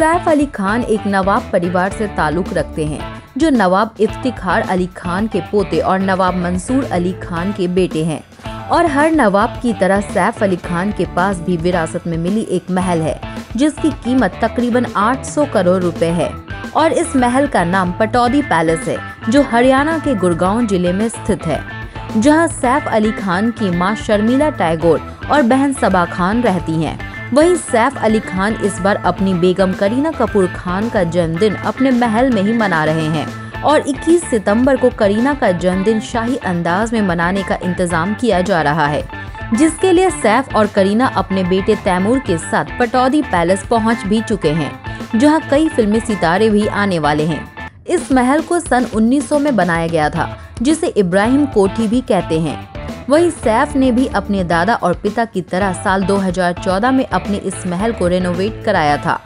सैफ अली खान एक नवाब परिवार से ताल्लुक रखते हैं, जो नवाब इफ्तिखार अली खान के पोते और नवाब मंसूर अली खान के बेटे हैं और हर नवाब की तरह सैफ अली खान के पास भी विरासत में मिली एक महल है, जिसकी कीमत तकरीबन 800 करोड़ रुपए है और इस महल का नाम पटौदी पैलेस है, जो हरियाणा के गुड़गांव ज़िले में स्थित है, जहाँ सैफ अली खान की माँ शर्मिला टैगोर और बहन सबा खान रहती हैं। वहीं सैफ अली खान इस बार अपनी बेगम करीना कपूर खान का जन्मदिन अपने महल में ही मना रहे हैं और 21 सितंबर को करीना का जन्मदिन शाही अंदाज में मनाने का इंतज़ाम किया जा रहा है, जिसके लिए सैफ और करीना अपने बेटे तैमूर के साथ पटौदी पैलेस पहुँच भी चुके हैं, जहाँ कई फिल्मी सितारे भी आने वाले हैं। इस महल को सन 1900 में बनाया गया था, जिसे इब्राहिम कोठी भी कहते हैं। वहीं सैफ ने भी अपने दादा और पिता की तरह साल 2014 में अपने इस महल को रेनोवेट कराया था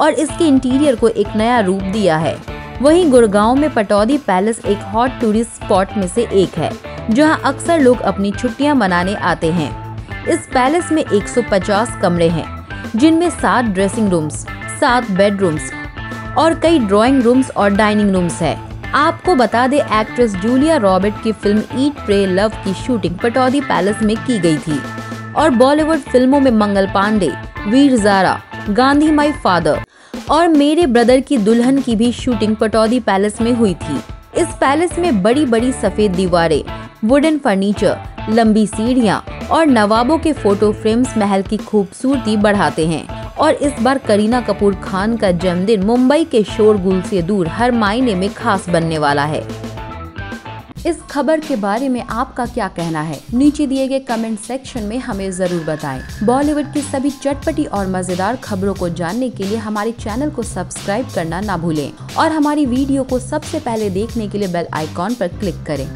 और इसके इंटीरियर को एक नया रूप दिया है। वहीं गुड़गांव में पटौदी पैलेस एक हॉट टूरिस्ट स्पॉट में से एक है, जहाँ अक्सर लोग अपनी छुट्टियाँ मनाने आते हैं। इस पैलेस में 150 कमरे हैं, जिनमें सात ड्रेसिंग रूम्स सात बेडरूम्स और कई ड्राइंग रूम्स और डाइनिंग रूम्स है। आपको बता दे एक्ट्रेस जूलिया रॉबर्ट की फ़िल्म ईट प्रे लव की शूटिंग पटौदी पैलेस में की गई थी। और बॉलीवुड फ़िल्मों में मंगल पांडे, वीर जारा, गांधी माई फादर और मेरे ब्रदर की दुल्हन की भी शूटिंग पटौदी पैलेस में हुई थी। इस पैलेस में बड़ी बड़ी सफ़ेद दीवारें वुडन फर्नीचर लंबी सीढ़ियाँ और नवाबों के फ़ोटो फ्रेम्स महल की खूबसूरती बढ़ाते हैं। और इस बार करीना कपूर खान का जन्मदिन मुंबई के शोरगुल से दूर हर मायने में खास बनने वाला है। इस खबर के बारे में आपका क्या कहना है? नीचे दिए गए कमेंट सेक्शन में हमें ज़रूर बताएँ। बॉलीवुड की सभी चटपटी और मज़ेदार खबरों को जानने के लिए हमारे चैनल को सब्सक्राइब करना ना भूलें और हमारी वीडियो को सबसे पहले देखने के लिए बेल आइकॉन पर क्लिक करें।